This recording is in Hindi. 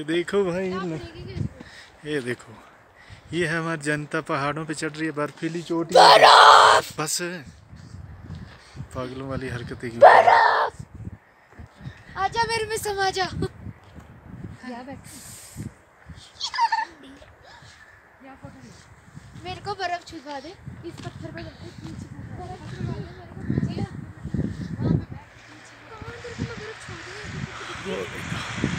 ये देखो भाई ये देखो। ये है हमारी जनता पहाड़ों पे चढ़ रही है बर्फीली चोटी। बस। पागलों वाली हरकत क्यों आजा मेरे में समा जा मेरे को बर्फ़ छुपा दे। इस पत्थर पे बर्फ़ छुपा दे?